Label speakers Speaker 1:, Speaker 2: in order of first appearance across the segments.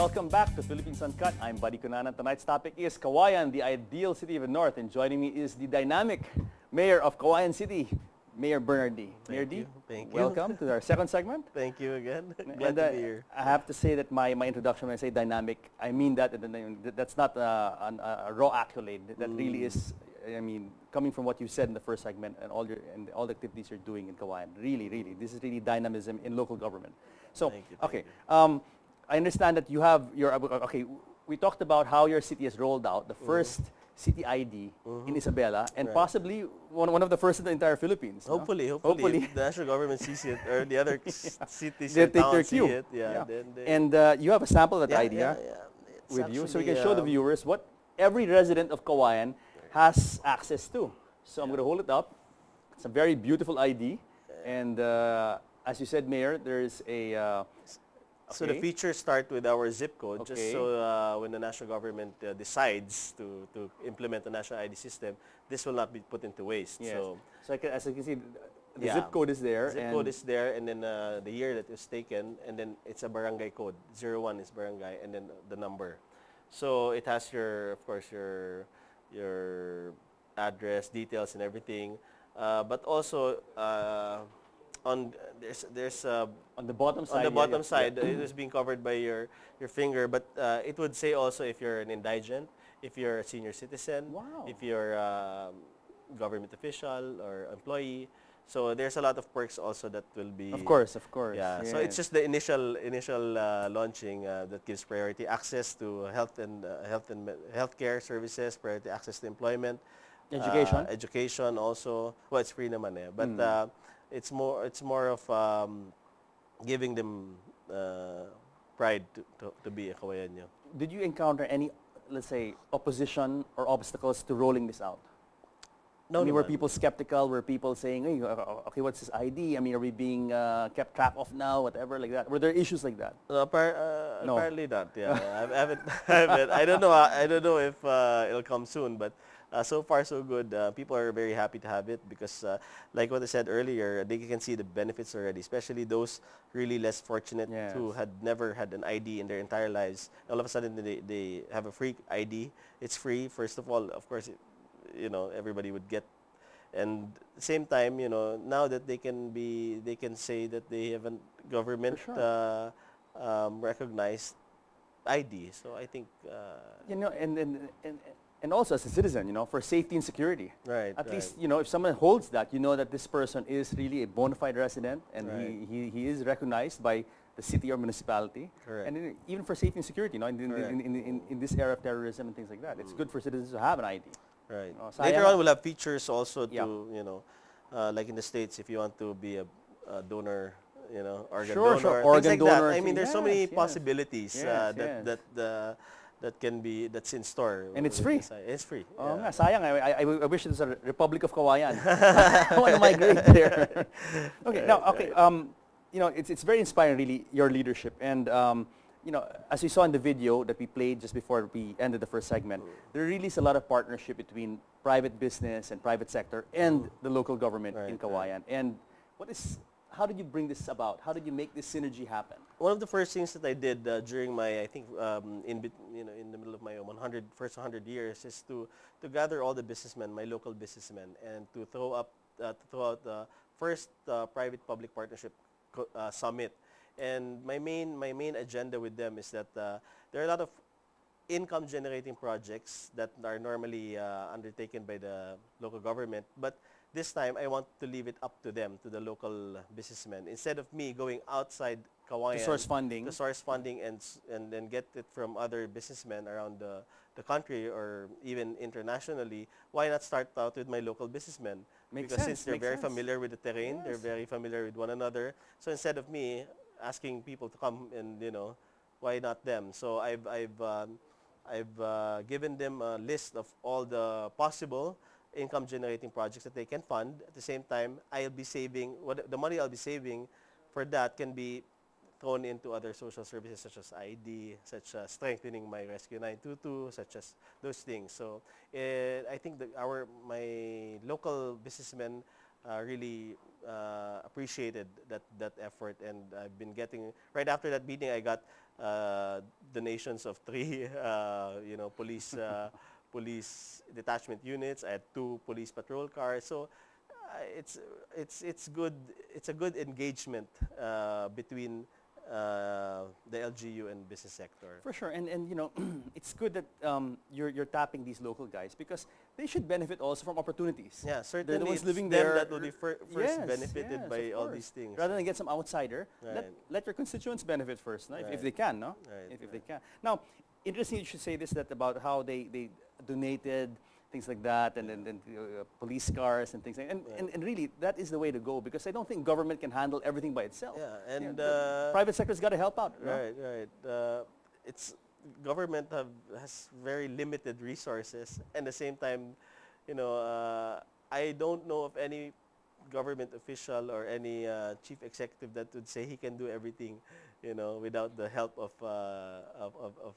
Speaker 1: Welcome back to Philippines Uncut. I'm Buddy Cunanan. Tonight's topic is Cauayan, the ideal city of the North. And joining me is the dynamic mayor of Cauayan City, Mayor Bernard Dy. Mayor Dy,
Speaker 2: you. Thank you.
Speaker 1: welcome to our second segment.
Speaker 2: Thank you again. Glad
Speaker 1: And,
Speaker 2: to
Speaker 1: uh,
Speaker 2: be here.
Speaker 1: I have to say that my, my introduction, when I say dynamic, I mean that, that's not uh, an, a raw accolade. That really is, I mean, coming from what you said in the first segment and all, your, and all the activities you're doing in Cauayan. Really, really, this is really dynamism in local government. So,
Speaker 2: Thank you, thank
Speaker 1: okay, um, I understand that you have your, okay, we talked about how your city has rolled out the first city ID in Isabela and
Speaker 2: Right.
Speaker 1: possibly one, one of the first in the entire Philippines. no?
Speaker 2: Hopefully, hopefully,
Speaker 1: Hopefully.
Speaker 2: the national government sees it or the other cities
Speaker 1: They'll take their cue.
Speaker 2: it. Yeah, Then they,
Speaker 1: And uh, you have a sample of that
Speaker 2: yeah,
Speaker 1: idea
Speaker 2: yeah, yeah.
Speaker 1: With you, so we can show the
Speaker 2: um,
Speaker 1: viewers what every resident of Cauayan has access to. So I'm going to hold it up. It's a very beautiful ID, and uh, as you said, Mayor, there's a. Uh,
Speaker 2: So the
Speaker 1: okay.
Speaker 2: features start with our zip code,
Speaker 1: Okay.
Speaker 2: just so uh, when the national government uh, decides to, to implement the national ID system, this will not be put into waste.
Speaker 1: Yes.
Speaker 2: So
Speaker 1: So I can, as you can see, the
Speaker 2: Yeah.
Speaker 1: zip code is there.
Speaker 2: zip
Speaker 1: and
Speaker 2: code is there, and then uh, the year that it was taken, and then it's a barangay code. Zero one is barangay, and then the number. So it has your, of course, your your address, details, and everything. Uh, but also uh, on there's there's uh,
Speaker 1: on the bottom side.
Speaker 2: on the bottom
Speaker 1: yeah,
Speaker 2: side,
Speaker 1: yeah.
Speaker 2: it is being covered by your, your finger, but uh, it would say also if you're an indigent, if you're a senior citizen,
Speaker 1: Wow.
Speaker 2: if you're a government official or employee. So there's a lot of perks also that will be.
Speaker 1: Of course, of course.
Speaker 2: Yeah. So it's just the initial initial uh, launching uh, that gives priority access to health and uh, health and healthcare services, priority access to employment,
Speaker 1: Education?
Speaker 2: uh, education also. Well, it's free naman eh. But
Speaker 1: Mm.
Speaker 2: Uh, it's more it's more of um, giving them uh, pride to, to, to be a Kawayanyo.
Speaker 1: Did you encounter any, let's say, opposition or obstacles to rolling this out? I mean, were people skeptical? Were people saying, hey, uh, okay, what's this ID? I mean, are we being uh, kept track of now? Whatever, like that. Were there issues like that?
Speaker 2: Uh, appar- uh,
Speaker 1: No.
Speaker 2: Apparently not. Yeah, I haven't. I haven't. I don't know. I don't know if uh, it'll come soon, but uh, so far so good. Uh, people are very happy to have it because, uh, like what I said earlier, they can see the benefits already. Especially those really less fortunate
Speaker 1: Yes.
Speaker 2: who had never had an ID in their entire lives. All of a sudden, they they have a free ID. It's free. First of all, of course, it, you know everybody would get and same time you know now that they can be they can say that they have a government
Speaker 1: sure.
Speaker 2: uh, um, recognized ID so I think uh,
Speaker 1: You know, and, and, and, and also as a citizen, you know, for safety and security.
Speaker 2: right
Speaker 1: At
Speaker 2: right.
Speaker 1: least, you know, if someone holds that, you know that this person is really a bona fide resident and
Speaker 2: Right.
Speaker 1: he, he, he is recognized by the city or municipality.
Speaker 2: Correct.
Speaker 1: And in- even for safety and security, you know, in, in, in, this era of terrorism and things like that, it's good for citizens to have an ID.
Speaker 2: right
Speaker 1: Oh,
Speaker 2: later
Speaker 1: sayang.
Speaker 2: on we'll have features also to
Speaker 1: Yeah.
Speaker 2: you know uh, like in the states if you want to be a, a donor you know organ
Speaker 1: Sure,
Speaker 2: donor
Speaker 1: sure. Organ
Speaker 2: like
Speaker 1: donor,
Speaker 2: I mean there's so many
Speaker 1: yes, yes.
Speaker 2: possibilities
Speaker 1: Yes,
Speaker 2: uh, that
Speaker 1: yes.
Speaker 2: that uh, that can be that's in store
Speaker 1: And it's free.
Speaker 2: it's free
Speaker 1: Oh,
Speaker 2: yeah.
Speaker 1: nga, sayang. I, I, I wish it was a Republic of Cauayan. I want to migrate there. okay, now, okay, um, you know, it's, it's very inspiring, really, your leadership. And, um, you know, as we saw in the video that we played just before we ended the first segment, there really is a lot of partnership between private business and private sector and the local government in
Speaker 2: Right, right.
Speaker 1: Cauayan. And what is, how did you bring this about? How did you make this synergy happen?
Speaker 2: one of the first things that I did uh, during my, I think, um, in you know, in the middle of my 100 first 100 years is to to gather all the businessmen, my local businessmen, and to throw up uh, to throw out the first uh, private-public partnership uh, summit. And my main my main agenda with them is that uh, there are a lot of income generating projects that are normally uh, undertaken by the local government but this time I want to leave it up to them to the local businessmen. Instead of me going outside Cauayan
Speaker 1: To source funding.
Speaker 2: to source funding and and then get it from other businessmen around the the country or even internationally why not start out with my local businessmen?
Speaker 1: Makes
Speaker 2: because
Speaker 1: sense,
Speaker 2: since they're very
Speaker 1: sense.
Speaker 2: familiar with the terrain they're very familiar with one another. So instead of me asking people to come and you know why not them? So I've I've um, I've uh, given them a list of all the possible income generating projects that they can fund. At the same time, I'll be saving, what the money I'll be saving for that can be thrown into other social services such as ID, such as strengthening my Rescue 922, such as those things. So eh, I think that our my local businessmen uh, really uh, appreciated that that effort, and I've been getting right after that meeting, I got uh, donations of three, uh, you know, police uh, police detachment units. I had two police patrol cars, so. Uh, it's it's it's good. It's a good engagement uh, between uh, the LGU and business sector.
Speaker 1: For sure, and and you know, it's good that um, you're you're tapping these local guys because they should benefit also from opportunities.
Speaker 2: Yeah, certainly.
Speaker 1: They're the ones living there.
Speaker 2: that will be fir- first
Speaker 1: Yes,
Speaker 2: benefited
Speaker 1: yes,
Speaker 2: by all these things.
Speaker 1: Rather than get some outsider, let,
Speaker 2: Right.
Speaker 1: let your constituents benefit first, no? if, if they can, no?
Speaker 2: Right,
Speaker 1: If, if they can. Now, interesting you should say this that about how they, they donated things like that and then, then uh, police cars and things like and,
Speaker 2: Right.
Speaker 1: and, and really that is the way to go because I don't think government can handle everything by itself.
Speaker 2: Yeah,
Speaker 1: You know,
Speaker 2: and uh,
Speaker 1: private sector's got to help out.
Speaker 2: Right, right. Uh, it's government have has very limited resources, and at the same time, you know, uh, I don't know of any government official or any uh, chief executive that would say he can do everything, you know, without the help of uh, of, of, of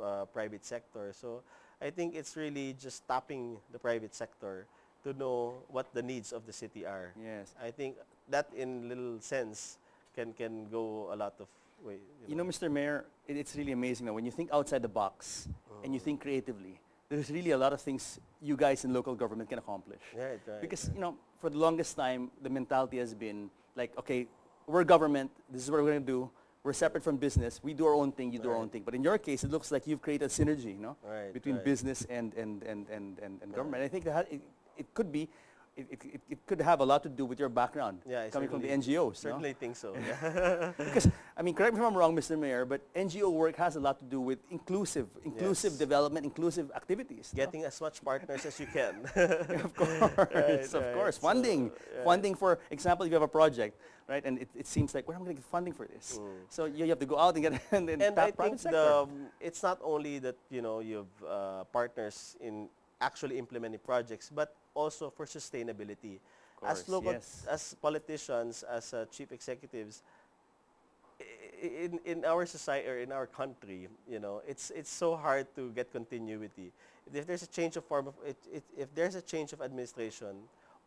Speaker 2: uh, private sector. So I think it's really just tapping the private sector to know what the needs of the city are.
Speaker 1: Yes.
Speaker 2: I think that in little sense can can go a lot of way.
Speaker 1: You know, Mr. Mayor, it, it's really amazing that when you think outside the box and you mm. think creatively, there's really a lot of things you guys in local government can accomplish.
Speaker 2: Right, right.
Speaker 1: Because,
Speaker 2: right.
Speaker 1: you know, for the longest time, the mentality has been like, okay, we're government, this is what we're going to do. We're separate from business. We do our own thing, you do our own thing. But in your case, it looks like you've created a synergy, you know,
Speaker 2: Right,
Speaker 1: between
Speaker 2: right.
Speaker 1: business and, and, and, and, and, and government. I think that it, it could be, it, it, it- could have a lot to do with your background
Speaker 2: yeah,
Speaker 1: coming from the
Speaker 2: certainly-
Speaker 1: NGOs. no?
Speaker 2: Certainly think so. Yeah.
Speaker 1: because I mean, correct me if I'm wrong, Mr. Mayor, but NGO work has a lot to do with inclusive, inclusive
Speaker 2: Yes.
Speaker 1: development, inclusive activities. no?
Speaker 2: Getting as much partners as you can.
Speaker 1: of course, of
Speaker 2: right.
Speaker 1: course,
Speaker 2: So,
Speaker 1: funding,
Speaker 2: yeah.
Speaker 1: funding for example, if you have a project, right, and it, it seems like where am I going to get funding for this? So you, you have to go out and get and, then
Speaker 2: and
Speaker 1: tap
Speaker 2: I
Speaker 1: private
Speaker 2: think the, it's not only that you know you've uh, partners in actually implementing projects, but also for sustainability.
Speaker 1: course,
Speaker 2: as local,
Speaker 1: yes.
Speaker 2: as politicians, as uh, chief executives, in in our society or in our country, you know, it's it's so hard to get continuity. If there's a change of form of it, it, if there's a change of administration,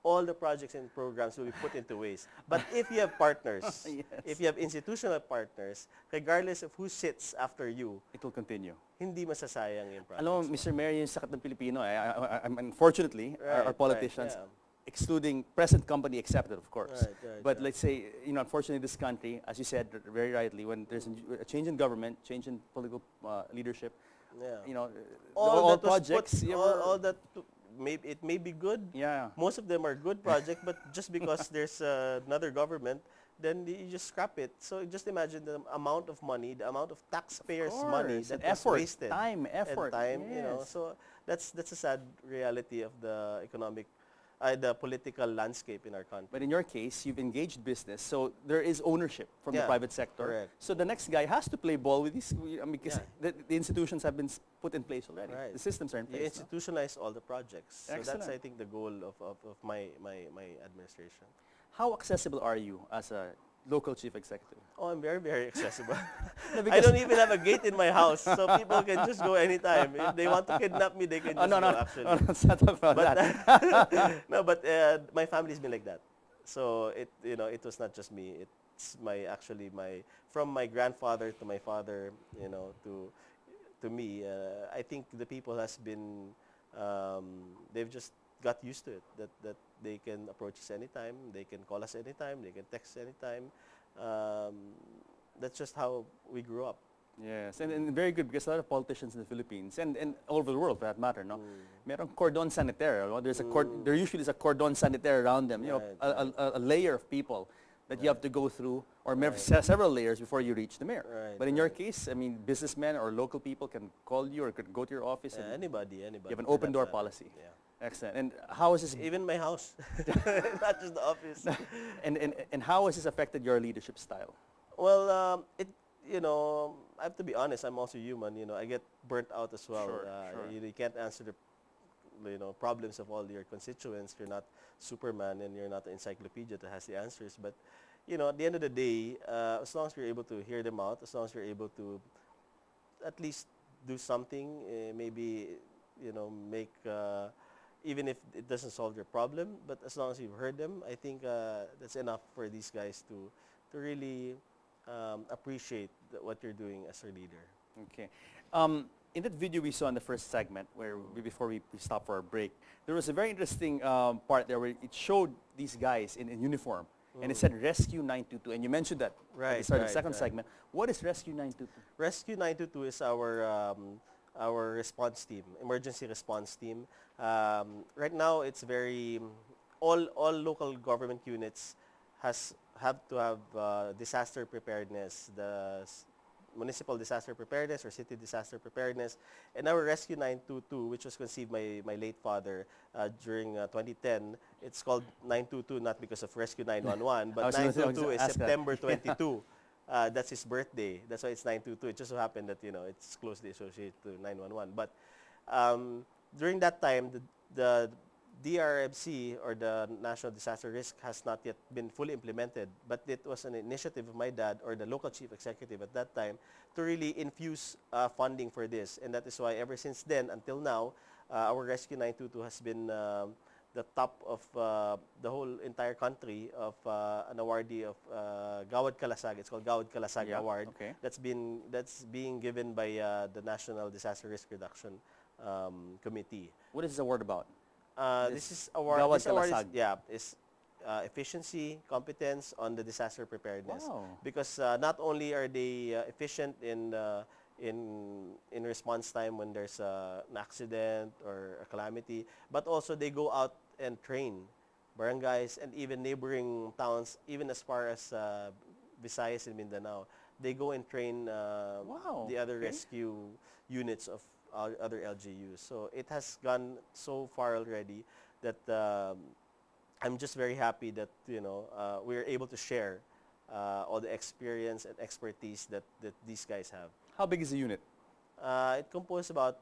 Speaker 2: all the projects and programs will be put into waste. But if you have partners,
Speaker 1: Yes.
Speaker 2: if you have institutional partners, regardless of who sits after you,
Speaker 1: it will continue.
Speaker 2: hindi masasayang yung project.
Speaker 1: Alam mo, Mr. Mayor, yung sakat ng Pilipino, eh, I, I, I'm unfortunately, our, our politicians, excluding present company accepted, of course.
Speaker 2: Right, right,
Speaker 1: but
Speaker 2: right.
Speaker 1: let's say, you know, unfortunately, this country, as you said very rightly, when there's a, change in government, change in political uh, leadership,
Speaker 2: Yeah.
Speaker 1: you know,
Speaker 2: all,
Speaker 1: all, projects,
Speaker 2: put,
Speaker 1: yeah,
Speaker 2: all, all that may, it may be good.
Speaker 1: yeah,
Speaker 2: Most of them are good projects, but just because there's uh, another government, then you just scrap it. So just imagine the amount of money, the amount of taxpayers' money
Speaker 1: course,
Speaker 2: that
Speaker 1: and
Speaker 2: was wasted.
Speaker 1: time, effort,
Speaker 2: and time, you know. So that's that's a sad reality of the economic, uh, the political landscape in our country.
Speaker 1: But in your case, you've engaged business, so there is ownership from the private sector.
Speaker 2: correct.
Speaker 1: So the next guy has to play ball with these, I mean, because
Speaker 2: Yeah.
Speaker 1: the, the institutions have been put in place already.
Speaker 2: Right.
Speaker 1: The systems are in
Speaker 2: You
Speaker 1: place. no?
Speaker 2: institutionalize all the projects. So that's, I think, the goal of, of, of my, my, my administration.
Speaker 1: How accessible are you as a local chief executive?
Speaker 2: Oh, I'm very, very accessible.
Speaker 1: No,
Speaker 2: I don't even have a gate in my house, so people can just go anytime. If they want to kidnap me, they can
Speaker 1: Oh,
Speaker 2: just
Speaker 1: no, no,
Speaker 2: go, actually.
Speaker 1: no, let's not talk about
Speaker 2: But
Speaker 1: that.
Speaker 2: no, but uh, my family's been like that. So it, you know, it was not just me. It's my actually my from my grandfather to my father, you know, to to me. Uh, I think the people has been um, they've just got used to it. That that they can approach us anytime, they can call us anytime, they can text anytime. Um, that's just how we grew up.
Speaker 1: Yes, and, and very good because a lot of politicians in the Philippines and, and all over the world for that matter, no?
Speaker 2: Mm.
Speaker 1: Merong cordon sanitaire. no? There's a cord, there usually is a cordon sanitaire around them. You know,
Speaker 2: Right,
Speaker 1: a, a, a layer of people that you have to go through, or
Speaker 2: Right.
Speaker 1: several layers before you reach the mayor.
Speaker 2: Right,
Speaker 1: but in your case, I mean, businessmen or local people can call you or could go to your office.
Speaker 2: Yeah,
Speaker 1: and
Speaker 2: anybody, anybody.
Speaker 1: you have an open door policy.
Speaker 2: Yeah.
Speaker 1: Excellent. And how has this
Speaker 2: Even my house, not just the office.
Speaker 1: and, and, and how has this affected your leadership style?
Speaker 2: Well, um, it you know I have to be honest. I'm also human. You know, I get burnt out as well.
Speaker 1: Sure,
Speaker 2: uh,
Speaker 1: sure.
Speaker 2: You, you can't answer the you know problems of all your constituents. You're not Superman, and you're not an encyclopedia that has the answers. But you know, at the end of the day, uh, as long as you're able to hear them out, as long as you're able to at least do something, uh, maybe you know make uh, even if it doesn't solve your problem. But as long as you've heard them, I think uh, that's enough for these guys to to really um, appreciate what you're doing as a leader.
Speaker 1: Okay. Um, in that video we saw in the first segment, where we, before we, we stopped for a break, there was a very interesting um, part there where it showed these guys in, in uniform, and it said Rescue 922, and you mentioned that at the
Speaker 2: Right,
Speaker 1: start
Speaker 2: right,
Speaker 1: the second
Speaker 2: right.
Speaker 1: segment. What is Rescue 922?
Speaker 2: Rescue 922 is our um, our response team, emergency response team. Um, right now, it's very all all local government units has have to have uh, disaster preparedness, the municipal disaster preparedness or city disaster preparedness, and our Rescue 922, which was conceived by my late father uh, during uh, 2010. It's called 922 not because of Rescue 911, but
Speaker 1: was gonna say- I was
Speaker 2: 922 is
Speaker 1: ask that.
Speaker 2: September 22. Uh, that's his birthday. That's why it's 922. It just so happened that, you know, it's closely associated to 911. But um, during that time, the, the DRMC or the National Disaster Risk has not yet been fully implemented, but it was an initiative of my dad or the local chief executive at that time to really infuse uh, funding for this. And that is why ever since then until now, uh, our Rescue 922 has been um, the top of uh, the whole entire country of uh, an awardee of uh, Gawad Kalasag. It's called Gawad Kalasag
Speaker 1: Yeah,
Speaker 2: Award.
Speaker 1: okay.
Speaker 2: That's been that's being given by uh, the National Disaster Risk Reduction um, Committee.
Speaker 1: What is this award about?
Speaker 2: Uh,
Speaker 1: This
Speaker 2: this is award.
Speaker 1: Gawad
Speaker 2: this award is, yeah, is uh, efficiency, competence on the disaster preparedness.
Speaker 1: Wow.
Speaker 2: Because uh, not only are they uh, efficient in uh, in in response time when there's uh, an accident or a calamity, but also they go out and train barangays and even neighboring towns, even as far as uh, Visayas and Mindanao. They go and train
Speaker 1: Wow,
Speaker 2: the other
Speaker 1: okay.
Speaker 2: rescue units of uh, other LGUs. So it has gone so far already that um, I'm just very happy that you know uh, we're able to share uh, all the experience and expertise that, that these guys have.
Speaker 1: How big is the unit?
Speaker 2: Uh, it composed about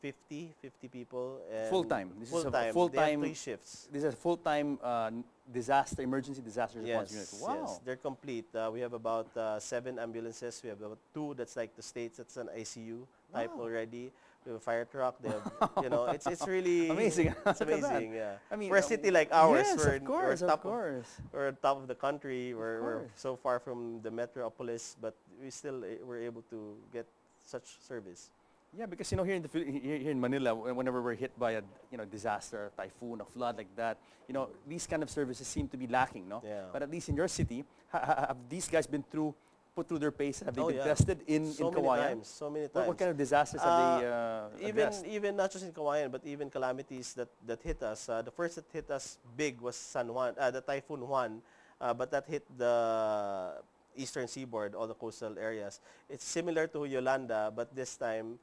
Speaker 2: 50, 50 people.
Speaker 1: Full-time. This is a
Speaker 2: have
Speaker 1: full-time-
Speaker 2: three shifts.
Speaker 1: This is a full-time uh, disaster, emergency disaster response
Speaker 2: Yes,
Speaker 1: unit. Wow.
Speaker 2: yes, they're complete. Uh, we have about uh, seven ambulances. We have about two that's like the states. That's an ICU type
Speaker 1: Wow.
Speaker 2: already. We have a fire truck. They have, you know, it's it's really
Speaker 1: Amazing.
Speaker 2: It's amazing. Yeah.
Speaker 1: I mean,
Speaker 2: for a
Speaker 1: uh,
Speaker 2: city like ours,
Speaker 1: yes,
Speaker 2: we're,
Speaker 1: of course,
Speaker 2: we're
Speaker 1: of
Speaker 2: top
Speaker 1: course.
Speaker 2: we're on top of the country. We're, we're so far from the metropolis, but we still uh, were able to get such service.
Speaker 1: Yeah, because you know here in the here, in Manila, whenever we're hit by a you know disaster, a typhoon, a flood like that, you know these kind of services seem to be lacking, no?
Speaker 2: Yeah.
Speaker 1: But at least in your city, ha- ha- have these guys been through, put through their paces? Have they
Speaker 2: Oh,
Speaker 1: been
Speaker 2: yeah.
Speaker 1: tested in
Speaker 2: so
Speaker 1: in
Speaker 2: many times. So many times.
Speaker 1: What, what kind of disasters have they uh,
Speaker 2: even
Speaker 1: addressed?
Speaker 2: even not just in Cauayan, but even calamities that, that hit us. Uh, the first that hit us big was San Juan, uh, the typhoon Juan, uh, but that hit the eastern seaboard, all the coastal areas. It's similar to Yolanda, but this time,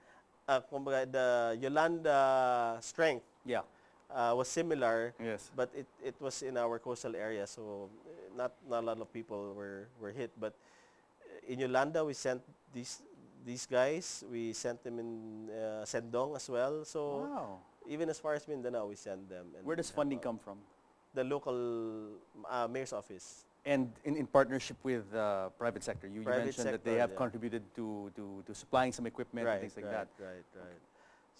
Speaker 2: uh, the Yolanda strength
Speaker 1: Yeah.
Speaker 2: uh, was similar,
Speaker 1: Yes.
Speaker 2: but it, it was in our coastal area, so not not a lot of people were, were hit. But in Yolanda, we sent these these guys. We sent them in uh, Sendong as well. So
Speaker 1: Wow.
Speaker 2: even as far as Mindanao, we send them. And
Speaker 1: Where does funding come from?
Speaker 2: The local uh, mayor's office.
Speaker 1: And in, in partnership with uh, private sector, you, you
Speaker 2: Private
Speaker 1: mentioned that they have
Speaker 2: yeah.
Speaker 1: contributed to, to, to supplying some equipment
Speaker 2: right,
Speaker 1: and things like
Speaker 2: right,
Speaker 1: that.
Speaker 2: Right, right.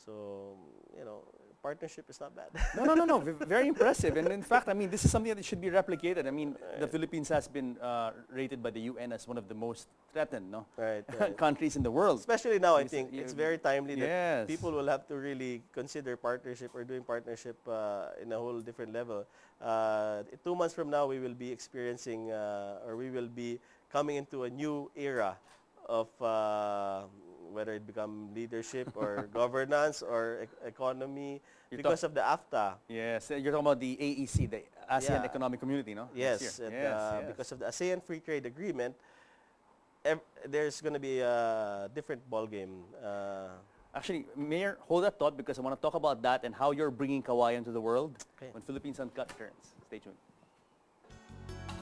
Speaker 2: So you know, partnership is not bad.
Speaker 1: No, no, no, no. Very impressive. And in fact, I mean, this is something that should be replicated. I mean, the Philippines has been uh, rated by the UN as one of the most threatened no?
Speaker 2: right, right.
Speaker 1: countries in the world.
Speaker 2: Especially now, I think it's very timely that
Speaker 1: Yes.
Speaker 2: people will have to really consider partnership or doing partnership uh, in a whole different level. Uh, two months from now, we will be experiencing uh, or we will be coming into a new era of uh, whether it become leadership or governance or ec- economy
Speaker 1: You're
Speaker 2: because of the AFTA.
Speaker 1: Yes, uh, you're talking about the AEC, the ASEAN
Speaker 2: Yeah.
Speaker 1: Economic Community, no?
Speaker 2: Yes, and,
Speaker 1: yes,
Speaker 2: uh,
Speaker 1: yes.
Speaker 2: because of the ASEAN Free Trade Agreement, ev- there's going to be a different ballgame. Uh,
Speaker 1: Actually, Mayor, hold that thought because I want to talk about that and how you're bringing Cauayan to the world
Speaker 2: Okay.
Speaker 1: when Philippines Uncut turns. Stay tuned.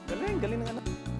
Speaker 1: Galing, galing ng ano.